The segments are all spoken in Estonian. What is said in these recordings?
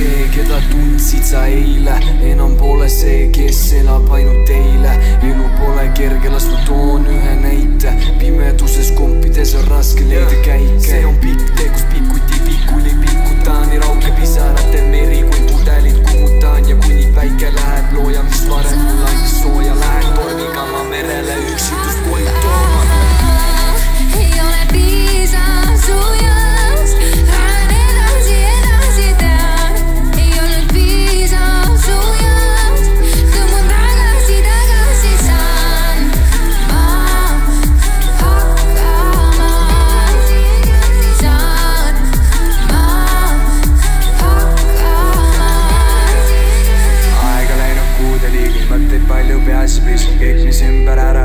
see, keda tundsid sa eile. Enam pole see, kes elab ainult teile. Elu pole kerge, las ma toon ühe näite. Pimeduses kompides on raske leida käike. See on pikk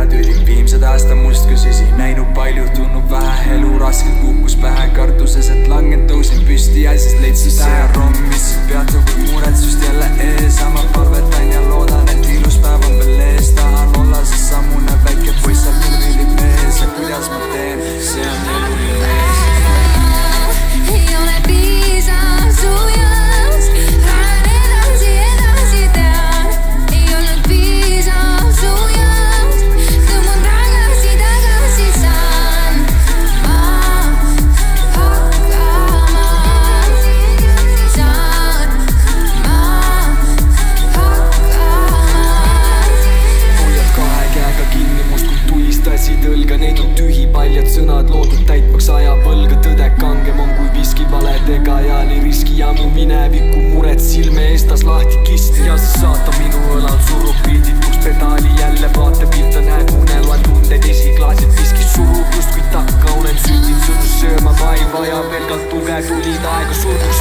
näed ülim, viimsed aasta must kui sisi, näinud palju, tundnud vähe, elu raskelt kukkus pähe kartuses, et langen sõnad loodud täitmaks ajavõlga, tõde kangem on kui viski valedega. Ja liriski ja mu mineviku mured silme eest taas lahti kisti ja siis saata minu õlal surub kriitikuks pedaali. Jälle vaatepilt on hägune, loen tundeid esiklaasid viskis surub justkui takka olen sündinud sõnu sööma vaiva. Ja pelgalt tuge tulid aega surnud